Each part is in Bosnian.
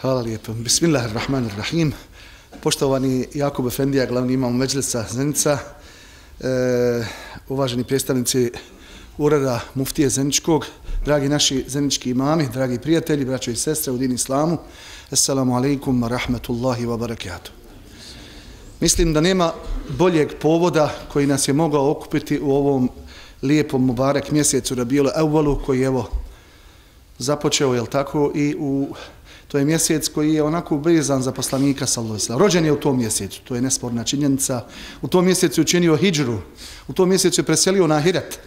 Hvala lijepo. Bismillahirrahmanirrahim. Poštovani Jakub Efendija, glavni imam Međlica Zenica, e, uvaženi predstavnici ureda Muftije Zeničkog, dragi naši zenički imami, dragi prijatelji, braćo i sestre u din islamu, assalamu alaikum wa rahmatullahi wa barakatuh. Mislim da nema boljeg povoda koji nas je mogao okupiti u ovom lijepom Mubarek mjesecu Rabiole Evvalu koji je evo započeo, jel tako, i u To je mjesec koji je onako vezan za poslanika sallallahu Rođen je u tom mjesecu, to je nesporna činjenica. U tom mjesecu je učinio hijđru, u tom mjesecu je preselio na hiret.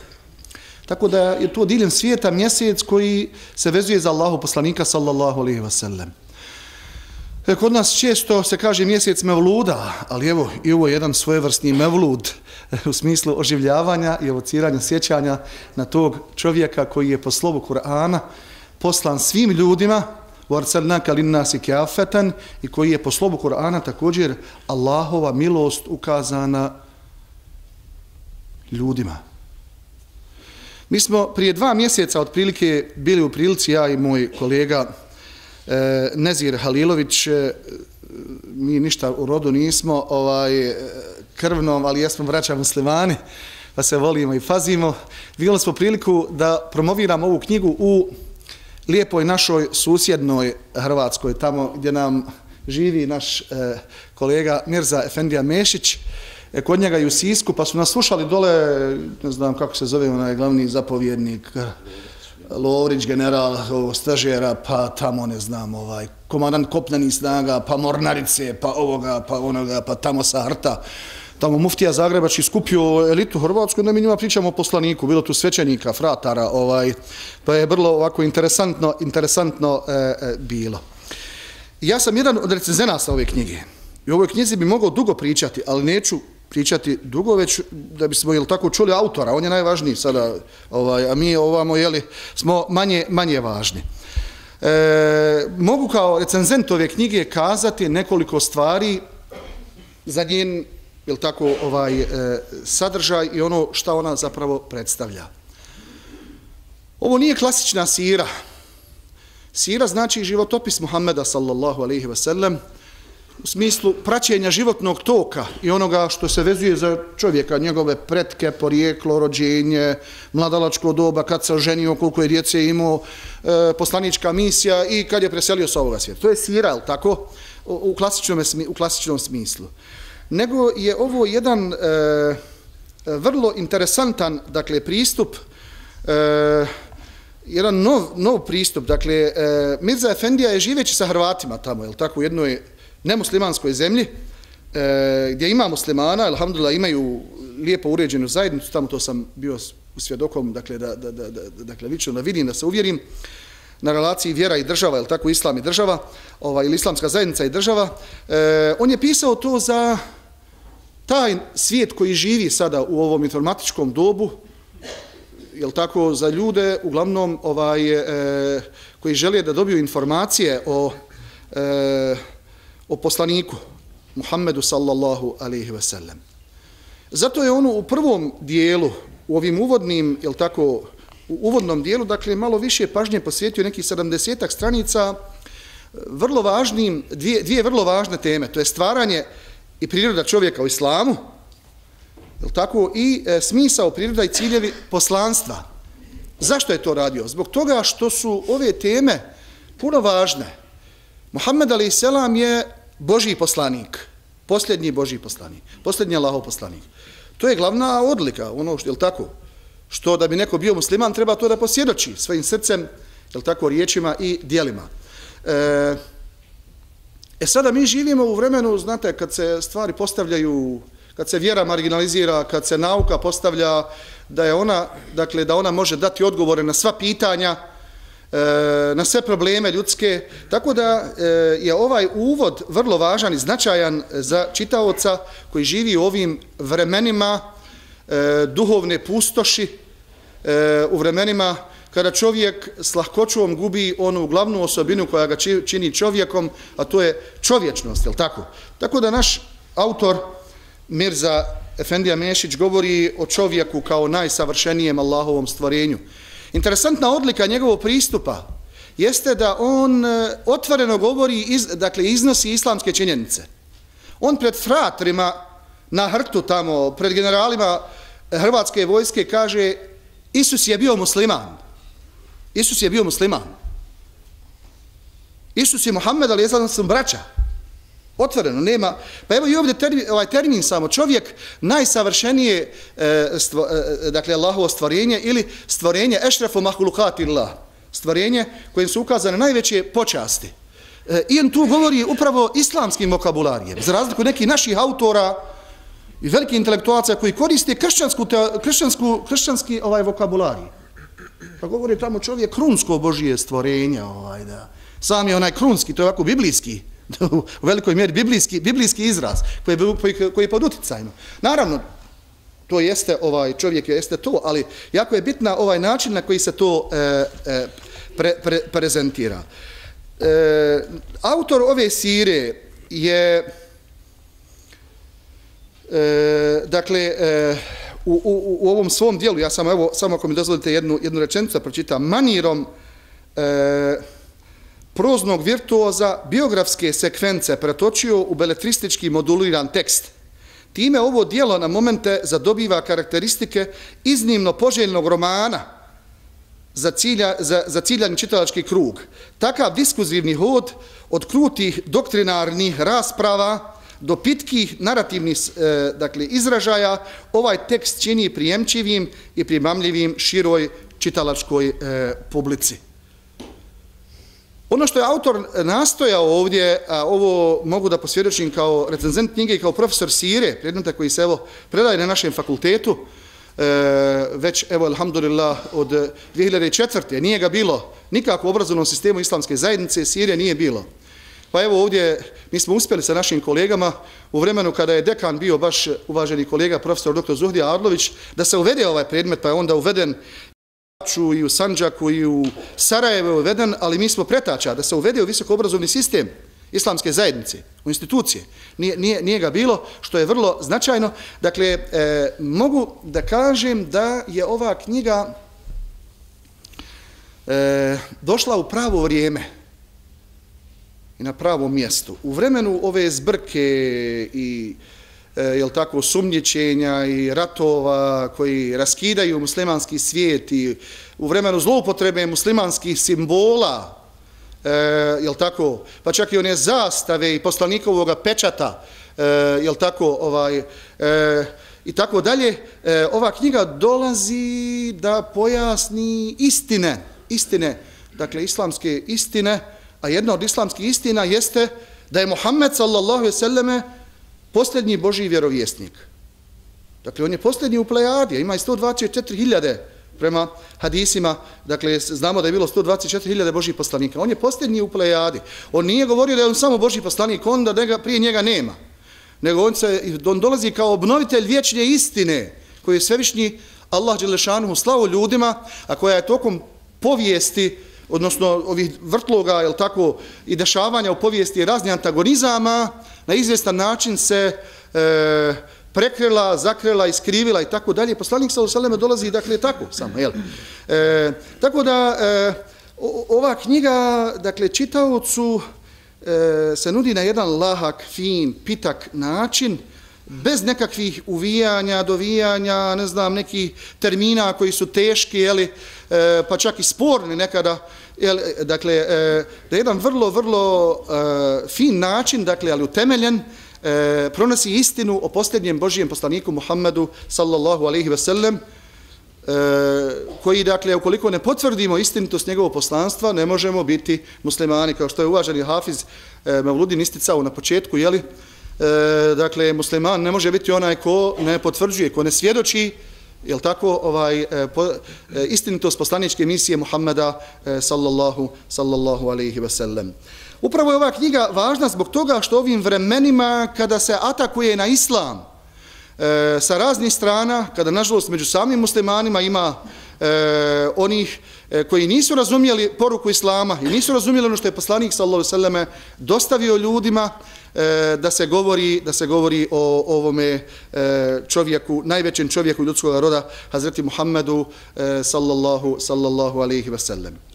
Tako da je to diljem svijeta mjesec koji se vezuje za Allahu poslanika sallallahu alaihi wa sallam. E, kod nas često se kaže mjesec mevluda, ali evo i ovo je jedan svojevrsni mevlud u smislu oživljavanja i evociranja sjećanja na tog čovjeka koji je po slovu Kur'ana poslan svim ljudima, وَرْسَلْنَاكَ لِنَّاسِ كَافَتًا i koji je po slobu Kur'ana također Allahova milost ukazana ljudima. Mi smo prije dva mjeseca otprilike bili u prilici, ja i moj kolega e, Nezir Halilović, e, mi ništa u rodu nismo ovaj, krvnom, ali jesmo vraća muslimani, pa se volimo i fazimo. Vidjeli smo priliku da promoviramo ovu knjigu u lijepoj našoj susjednoj Hrvatskoj, tamo gdje nam živi naš e, kolega Mirza Efendija Mešić, e, kod njega i u Sisku, pa su nas slušali dole, ne znam kako se zove onaj glavni zapovjednik, e, Lovrić, general ovo, stažera, pa tamo ne znam, ovaj, komandant kopnenih snaga, pa mornarice, pa ovoga, pa onoga, pa tamo sa hrta tamo muftija Zagrebački skupio elitu Hrvatsku, onda mi njima pričamo o poslaniku, bilo tu svećenika, fratara, ovaj, pa je vrlo ovako interesantno, interesantno e, e, bilo. Ja sam jedan od recenzenasa ove knjige. I u ovoj knjizi bi mogao dugo pričati, ali neću pričati dugo, već da bismo jel tako čuli autora, on je najvažniji sada, ovaj, a mi ovamo jeli, smo manje, manje važni. E, mogu kao recenzent ove knjige kazati nekoliko stvari za njen jel tako, ovaj, e, sadržaj i ono šta ona zapravo predstavlja. Ovo nije klasična sira. Sira znači životopis Muhammeda sallallahu alaihi ve sellem u smislu praćenja životnog toka i onoga što se vezuje za čovjeka, njegove pretke, porijeklo, rođenje, mladalačko doba, kad se oženio, koliko je djece imao, e, poslanička misija i kad je preselio sa ovoga svijeta. To je sira, tako? U, klasičnom, u klasičnom smislu nego je ovo jedan e, vrlo interesantan dakle pristup e, jedan nov, nov pristup. Dakle e, Mirza Efendija je živeći sa Hrvatima tamo je tako u jednoj nemuslimanskoj zemlji e, gdje ima muslimana alhamdulillah imaju lijepo uređenu zajednicu tamo to sam bio u svjedokom dakle da, da, da, da, dakle lično da vidim da se uvjerim na relaciji vjera i država, je tako, islam i država, ovaj, ili islamska zajednica i država, e, on je pisao to za taj svijet koji živi sada u ovom informatičkom dobu, je tako, za ljude, uglavnom, ovaj, e, koji žele da dobiju informacije o, e, o poslaniku, Muhammedu sallallahu alaihi ve sellem. Zato je ono u prvom dijelu, u ovim uvodnim, je tako, u uvodnom dijelu, dakle, malo više pažnje posvetio nekih 70 stranica, vrlo važnim, dvije, dvije vrlo važne teme, to je stvaranje i priroda čovjeka u islamu, je tako, i e, smisao priroda i ciljevi poslanstva. Zašto je to radio? Zbog toga što su ove teme puno važne. Muhammed Ali Selam je Božji poslanik, posljednji Božji poslanik, posljednji Allahov poslanik. To je glavna odlika, ono što je tako, što da bi neko bio musliman treba to da posjedoči svojim srcem, je tako, riječima i dijelima. E, E sada mi živimo u vremenu, znate, kad se stvari postavljaju, kad se vjera marginalizira, kad se nauka postavlja da je ona, dakle, da ona može dati odgovore na sva pitanja, e, na sve probleme ljudske, tako da e, je ovaj uvod vrlo važan i značajan za čitaoca koji živi u ovim vremenima e, duhovne pustoši, u vremenima kada čovjek s lahkoćom gubi onu glavnu osobinu koja ga čini čovjekom, a to je čovječnost, je tako? Tako da naš autor Mirza Efendija Mešić govori o čovjeku kao najsavršenijem Allahovom stvorenju. Interesantna odlika njegovog pristupa jeste da on e, otvoreno govori, iz, dakle, iznosi islamske činjenice. On pred fratrima na hrtu tamo, pred generalima hrvatske vojske kaže Isus je bio musliman. Isus je bio musliman. Isus je Muhammed, ali je sam braća. Otvoreno, nema. Pa evo i ovdje termin, ovaj termin samo, čovjek najsavršenije, e, stvo, e, e dakle, Allahovo stvorenje ili stvorenje ešrefu mahulukati la. Stvorenje kojim su ukazane najveće počasti. E, I on tu govori upravo islamskim vokabularijem. Za razliku nekih naših autora i veliki intelektualaca koji koriste kršćansku, kršćansku, kršćanski ovaj vokabularij. Pa govori tamo čovjek krunsko božije stvorenje. Ovaj, da. Sam je onaj krunski, to je ovako biblijski u velikoj mjeri biblijski, biblijski izraz koji je, koji, koji je pod uticajno. Naravno, to jeste, ovaj čovjek jeste to, ali jako je bitna ovaj način na koji se to e, e, pre, pre, prezentira. E, autor ove sire je e, dakle e, u, u, u ovom svom dijelu, ja sam evo, samo ako mi dozvolite jednu, jednu rečenicu da pročitam, manirom e, proznog virtuoza biografske sekvence pretočio u beletristički moduliran tekst. Time ovo dijelo na momente zadobiva karakteristike iznimno poželjnog romana za, cilja, za, za ciljani čitalački krug. Takav diskuzivni hod od krutih doktrinarnih rasprava do pitkih narativnih e, dakle, izražaja ovaj tekst čini prijemčivim i primamljivim široj čitalačkoj e, publici. Ono što je autor nastojao ovdje, a ovo mogu da posvjedočim kao recenzent knjige i kao profesor Sire, predmeta koji se evo predaje na našem fakultetu, e, već evo, alhamdulillah, od 2004. nije ga bilo nikako u obrazovnom sistemu islamske zajednice, Sire nije bilo. Pa evo ovdje mi smo uspjeli sa našim kolegama u vremenu kada je dekan bio baš uvaženi kolega profesor dr. Zuhdija Arlović da se uvede ovaj predmet pa je onda uveden Ču i u Sanđaku i u Sarajevo uveden, ali mi smo pretača da se uvede u visokoobrazovni sistem islamske zajednice, u institucije. Nije, nije, nije ga bilo, što je vrlo značajno. Dakle, e, mogu da kažem da je ova knjiga e, došla u pravo vrijeme i na pravom mjestu. U vremenu ove zbrke i E, jel tako, sumnjičenja i ratova koji raskidaju muslimanski svijet i u vremenu zloupotrebe muslimanskih simbola, e, jel tako, pa čak i one zastave i poslanikovog pečata, e, jel tako, ovaj, e, i tako dalje, e, ova knjiga dolazi da pojasni istine, istine, dakle, islamske istine, a jedna od islamskih istina jeste da je Muhammed sallallahu alaihi sallame posljednji Boži vjerovjesnik. Dakle, on je posljednji u Plejadi, ima i 124.000 prema hadisima, dakle, znamo da je bilo 124.000 Božih poslanika. On je posljednji u Plejadi. On nije govorio da je on samo Boži poslanik, onda njega, prije njega nema. Nego on, se, on dolazi kao obnovitelj vječne istine, koji je svevišnji Allah Đelešanu slavu ljudima, a koja je tokom povijesti, odnosno ovih vrtloga, jel tako, i dešavanja u povijesti razni antagonizama, na izvjestan način se e, prekrela, zakrela, iskrivila i tako dalje. Poslanik sa Osaleme dolazi, dakle, tako samo, jel? E, tako da, e, ova knjiga, dakle, čitaocu e, se nudi na jedan lahak, fin, pitak način, bez nekakvih uvijanja, dovijanja, ne znam, nekih termina koji su teški, jeli, e, pa čak i sporni nekada, jel, dakle, e, da je jedan vrlo, vrlo e, fin način, dakle, ali utemeljen, e, pronosi istinu o posljednjem Božijem poslaniku Muhammedu, sallallahu alaihi ve sellem, e, koji, dakle, ukoliko ne potvrdimo istinitost njegovog poslanstva, ne možemo biti muslimani, kao što je uvaženi Hafiz e, Mevludin isticao na početku, jeli, e, dakle, musliman ne može biti onaj ko ne potvrđuje, ko ne svjedoči, jel tako, ovaj, e, po, e, istinitost poslaničke misije Muhammeda e, sallallahu, sallallahu alaihi ve sellem. Upravo je ova knjiga važna zbog toga što ovim vremenima kada se atakuje na islam e, sa raznih strana, kada nažalost među samim muslimanima ima e, onih e, E, koji nisu razumijeli poruku islama i nisu razumijeli ono što je poslanik sallallahu alejhi ve dostavio ljudima e, da se govori da se govori o ovome e, čovjeku najvećem čovjeku ljudskog roda Hazreti Muhammedu sallallahu sallallahu alaihi ve sellem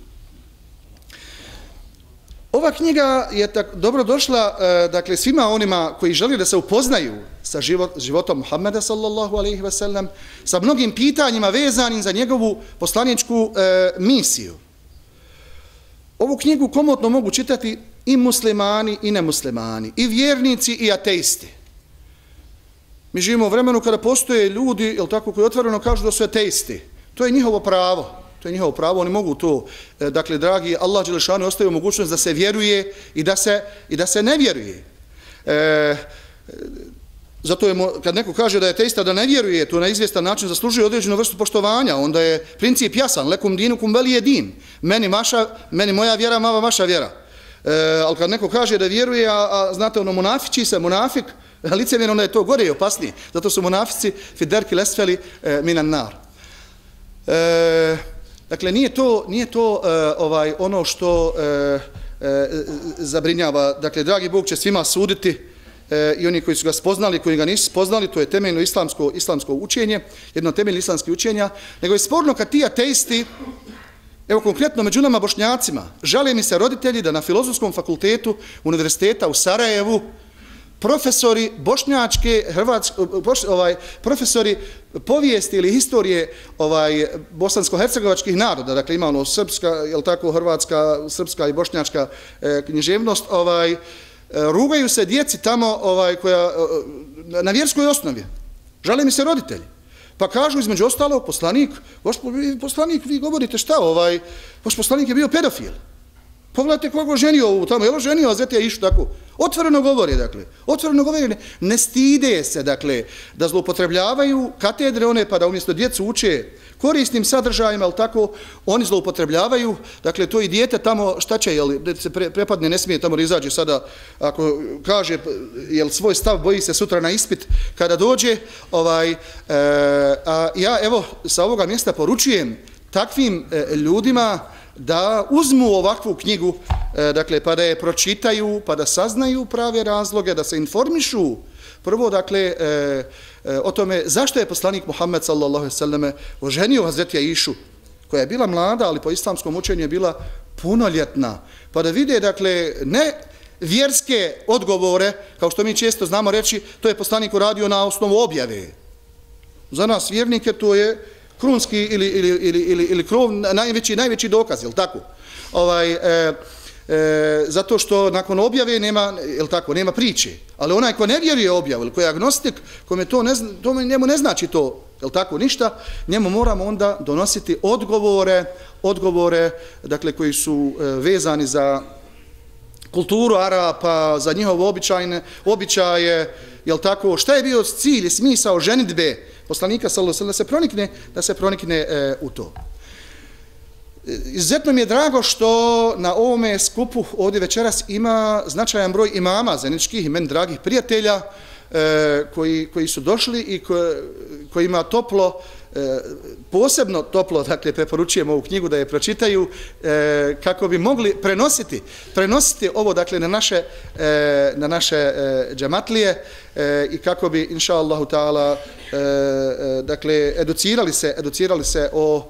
ova knjiga je tak dobro došla e, dakle svima onima koji žele da se upoznaju sa život, životom Muhammeda sallallahu alejhi ve sellem sa mnogim pitanjima vezanim za njegovu poslaničku e, misiju. Ovu knjigu komotno mogu čitati i muslimani i nemuslimani, i vjernici i ateisti. Mi živimo u vremenu kada postoje ljudi, jel tako, koji otvoreno kažu da su ateisti. To je njihovo pravo. To je njihovo pravo, oni mogu to. E, dakle, dragi, Allah Đelešanu ostaje mogućnost da se vjeruje i da se, i da se ne vjeruje. E, zato je, kad neko kaže da je teista da ne vjeruje, to na izvjestan način zaslužuje određenu vrstu poštovanja, onda je princip jasan, lekum dinu kum veli je din. Meni, maša, meni moja vjera, mava vaša vjera. E, ali kad neko kaže da vjeruje, a, a znate, ono, monafići se, monafik, licemjer, onda je to gore i opasnije. Zato su monafici fiderki lesfeli e, minan nar. E, Dakle, nije to, nije to uh, ovaj ono što uh, uh, zabrinjava. Dakle, dragi Bog će svima suditi uh, i oni koji su ga spoznali, koji ga nisu spoznali, to je temeljno islamsko, islamsko učenje, jedno temeljno islamsko učenja, nego je sporno kad ti ateisti, evo konkretno među nama bošnjacima, žale mi se roditelji da na filozofskom fakultetu univerziteta u Sarajevu, profesori bošnjačke hrvatske ovaj profesori povijesti ili historije ovaj bosansko-hercegovačkih naroda. Dakle ima ono srpska je tako hrvatska srpska i bošnjačka e, književnost ovaj e, rugaju se djeci tamo ovaj koja e, na vjerskoj osnovi. Žale mi se roditelji. Pa kažu između ostalog poslanik vaš poslanik vi govorite šta ovaj vaš poslanik je bio pedofil. Pogledajte koga ženio ovu tamo, je li ženio, a zete je išu tako. Otvoreno govori, dakle. Otvoreno govori, ne, ne stide se, dakle, da zloupotrebljavaju katedre one, pa da umjesto djecu uče korisnim sadržajima, ali tako, oni zloupotrebljavaju, dakle, to i dijete tamo, šta će, jel, se pre, prepadne, ne smije tamo izađe sada, ako kaže, jel, svoj stav boji se sutra na ispit, kada dođe, ovaj, e, a ja, evo, sa ovoga mjesta poručujem takvim e, ljudima, da uzmu ovakvu knjigu, e, dakle, pa da je pročitaju, pa da saznaju prave razloge, da se informišu prvo, dakle, e, e, o tome zašto je poslanik Muhammed sallallahu sallame oženio Hazretija Išu, koja je bila mlada, ali po islamskom učenju je bila punoljetna, pa da vide, dakle, ne vjerske odgovore, kao što mi često znamo reći, to je poslanik uradio na osnovu objave. Za nas vjernike to je krunski ili, ili, ili, ili, ili krov, najveći, najveći dokaz, je tako? Ovaj, e, e, zato što nakon objave nema, je tako, nema priče. Ali onaj ko ne vjeruje objavu, ili ko je agnostik, kome to, ne, to njemu ne znači to, je tako, ništa, njemu moramo onda donositi odgovore, odgovore, dakle, koji su e, vezani za kulturu Arapa, za njihove običajne, običaje, je tako, šta je bio cilj i smisao ženitbe, poslanika sallallahu alejhi da se pronikne da se pronikne e, u to. Izuzetno mi je drago što na ovome skupu ovdje večeras ima značajan broj imama zeničkih i meni dragih prijatelja e, koji, koji su došli i ko, koji ima toplo e, posebno toplo dakle preporučujem ovu knjigu da je pročitaju e, kako bi mogli prenositi prenositi ovo dakle na naše e, na naše e, džematlije e, i kako bi inshallah taala e, dakle educirali se educirali se o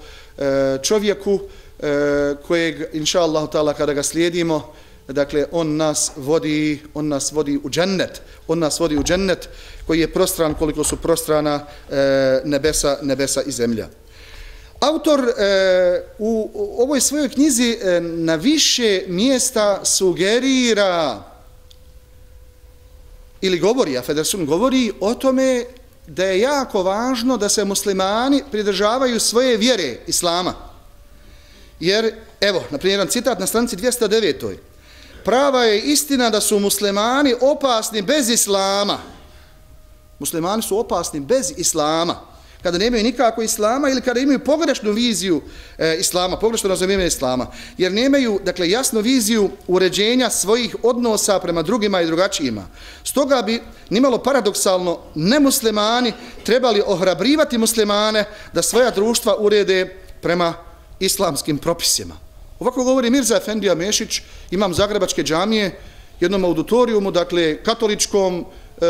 čovjeku kojeg, kojeg inshallah taala kada ga slijedimo dakle on nas vodi on nas vodi u džennet on nas vodi u džennet koji je prostran koliko su prostrana e, nebesa nebesa i zemlja autor e, u, u ovoj svojoj knjizi e, na više mjesta sugerira ili govori, a Federsun govori o tome da je jako važno da se muslimani pridržavaju svoje vjere Islama. Jer, evo, na primjer, citat na stranici 209. Prava je istina da su muslimani opasni bez Islama. Muslimani su opasni bez Islama kada nemaju nikako islama ili kada imaju pogrešnu viziju e, islama, pogrešno razumijevanje islama, jer nemaju, dakle, jasnu viziju uređenja svojih odnosa prema drugima i drugačijima. Stoga bi, nimalo paradoksalno, nemuslimani trebali ohrabrivati muslimane da svoja društva urede prema islamskim propisima. Ovako govori Mirza Efendija Mešić, imam Zagrebačke džamije, jednom auditorijumu, dakle, katoličkom, e,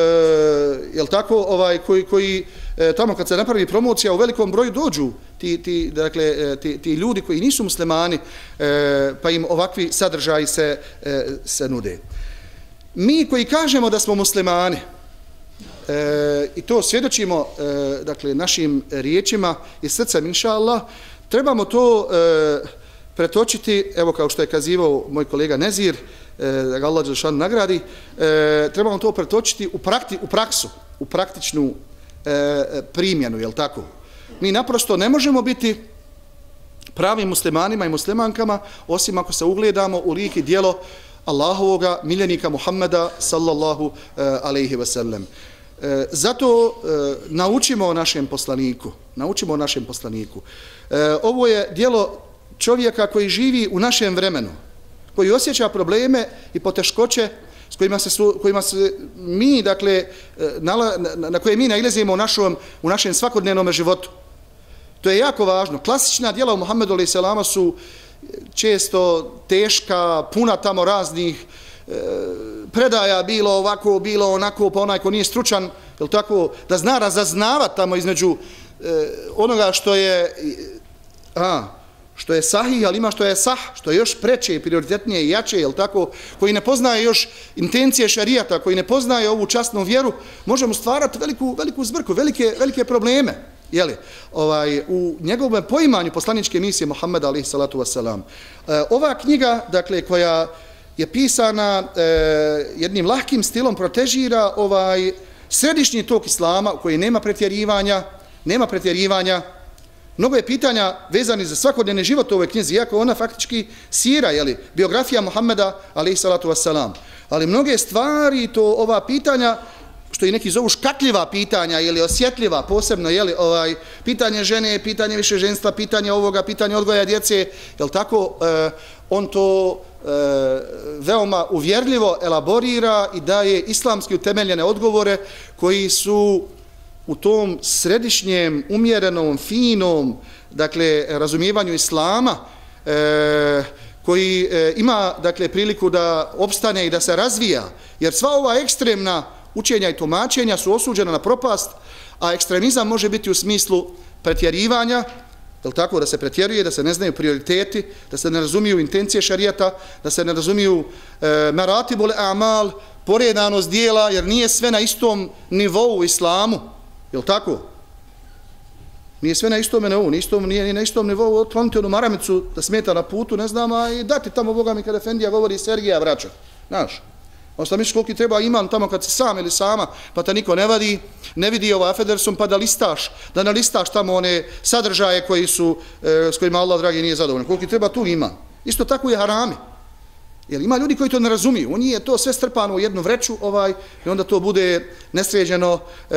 jel tako, ovaj, koji, koji e, tamo kad se napravi promocija u velikom broju dođu ti, ti, dakle, e, ti, ti ljudi koji nisu muslimani e, pa im ovakvi sadržaji se, e, se nude. Mi koji kažemo da smo muslimani e, i to svjedočimo e, dakle, našim riječima i srcem inša Allah, trebamo to e, pretočiti, evo kao što je kazivao moj kolega Nezir, e, da ga Allah Đelšan nagradi, e, trebamo to pretočiti u, prakti, u praksu, u praktičnu e, primjenu, jel tako? Mi naprosto ne možemo biti pravim muslimanima i muslimankama, osim ako se ugledamo u lik i dijelo Allahovoga miljenika Muhammeda sallallahu e, alaihi ve sellem. E, zato e, naučimo o našem poslaniku, naučimo o našem poslaniku. E, ovo je dijelo čovjeka koji živi u našem vremenu, koji osjeća probleme i poteškoće s kojima se, kojima se mi, dakle, e, nala, na, na, koje mi nailazimo u, našom, u našem svakodnevnom životu. To je jako važno. Klasična dijela u Muhammedu a.s. su e, često teška, puna tamo raznih e, predaja, bilo ovako, bilo onako, pa onaj ko nije stručan, je tako, da zna razaznavati tamo između e, onoga što je... A, što je sahih, ali ima što je sah, što je još preče, prioritetnije i jače, jel tako, koji ne poznaje još intencije šarijata, koji ne poznaje ovu častnu vjeru, možemo stvarati veliku, veliku zbrku, velike, velike probleme. Jeli, ovaj, u njegovom poimanju poslaničke misije Muhammeda alaih salatu wasalam. E, ova knjiga, dakle, koja je pisana e, jednim lahkim stilom, protežira ovaj središnji tok islama u koji nema pretjerivanja, nema pretjerivanja, Mnogo je pitanja vezani za svakodnevni život u ovoj knjizi, iako ona faktički sira, jeli, biografija Muhammeda, alaih salatu wasalam. Ali mnoge stvari, to ova pitanja, što i neki zovu škatljiva pitanja ili osjetljiva, posebno, jeli, ovaj, pitanje žene, pitanje više ženstva, pitanje ovoga, pitanje odgoja djece, jel tako, eh, on to eh, veoma uvjerljivo elaborira i daje islamski utemeljene odgovore koji su u tom središnjem, umjerenom, finom, dakle, razumijevanju islama, e, koji e, ima, dakle, priliku da opstane i da se razvija, jer sva ova ekstremna učenja i tumačenja su osuđena na propast, a ekstremizam može biti u smislu pretjerivanja, je tako, da se pretjeruje, da se ne znaju prioriteti, da se ne razumiju intencije šarijata, da se ne razumiju e, maratibule amal, poredanost dijela, jer nije sve na istom nivou u islamu, Je li tako? Nije sve na istom nivou, nije, istom, nije na istom nivou otkloniti onu maramicu da smeta na putu, ne znam, a i dati tamo Boga mi kada Efendija govori Sergija vraća. Znaš, Osta misliš koliko treba imam tamo kad si sam ili sama, pa te niko ne vadi, ne vidi ovaj Federsom, pa da listaš, da ne listaš tamo one sadržaje koji su, e, s kojima Allah dragi nije zadovoljno. Koliko treba tu imam. Isto tako je harami. Jer ima ljudi koji to ne razumiju. On je to sve strpano u jednu vreću ovaj, i onda to bude nesređeno, e,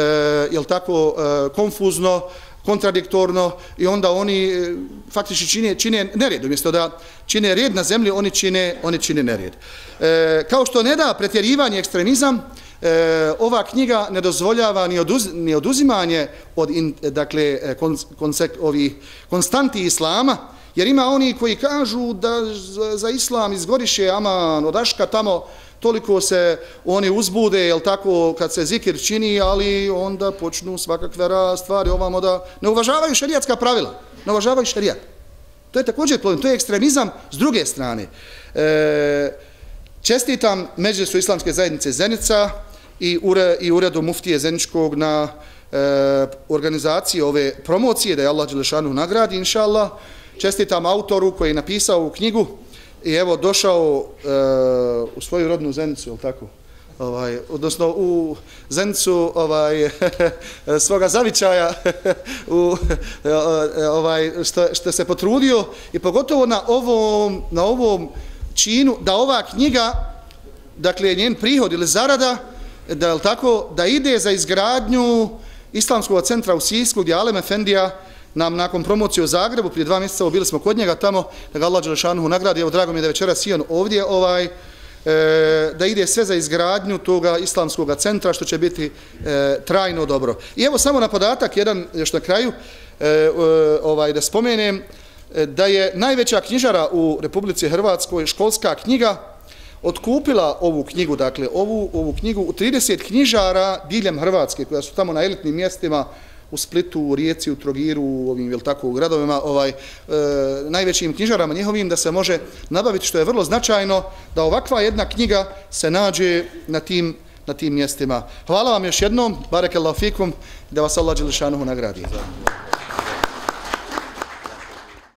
jel tako, e, konfuzno, kontradiktorno i onda oni e, faktički čine, čine nered. Umjesto da čine red na zemlji, oni čine, oni čine nered. E, kao što ne da pretjerivanje ekstremizam, e, ova knjiga ne dozvoljava ni, oduz, ni oduzimanje od in, e, dakle, e, kon, konsek, ovih konstanti islama, Jer ima oni koji kažu da za islam izgoriše aman odaška tamo, toliko se oni uzbude, jel tako, kad se zikir čini, ali onda počnu svakakve stvari ovamo da ne uvažavaju šarijatska pravila, ne uvažavaju šarijat. To je također problem, to je ekstremizam s druge strane. E, čestitam Međusu islamske zajednice Zenica i, ure, i uredu muftije Zeničkog na e, organizaciji ove promocije, da je Allah Đelešanu nagradi, inša Allah čestitam autoru koji je napisao ovu knjigu i evo došao e, u svoju rodnu Zenicu, ili tako? Ovaj, odnosno u Zenicu ovaj, svoga zavičaja u, e, e, ovaj, što, što se potrudio i pogotovo na ovom, na ovom činu da ova knjiga, dakle njen prihod ili zarada, da, tako, da ide za izgradnju islamskog centra u Sisku gdje Alem Efendija nam nakon promocije u Zagrebu, prije dva mjeseca bili smo kod njega tamo, da ga Allah Đelešanuhu nagradi, evo drago mi je da večeras i on ovdje, ovaj, e, da ide sve za izgradnju toga islamskog centra, što će biti e, trajno dobro. I evo samo na podatak, jedan još na kraju, e, ovaj, da spomenem, e, da je najveća knjižara u Republici Hrvatskoj, školska knjiga, otkupila ovu knjigu, dakle, ovu, ovu knjigu u 30 knjižara diljem Hrvatske, koja su tamo na elitnim mjestima, u Splitu, u Rijeci, u Trogiru, u ovim, jel tako, u gradovima, ovaj, e, najvećim knjižarama njihovim, da se može nabaviti, što je vrlo značajno, da ovakva jedna knjiga se nađe na tim, na tim mjestima. Hvala vam još jednom, barekallahu fikum, da vas Allah Đelešanuhu nagradi.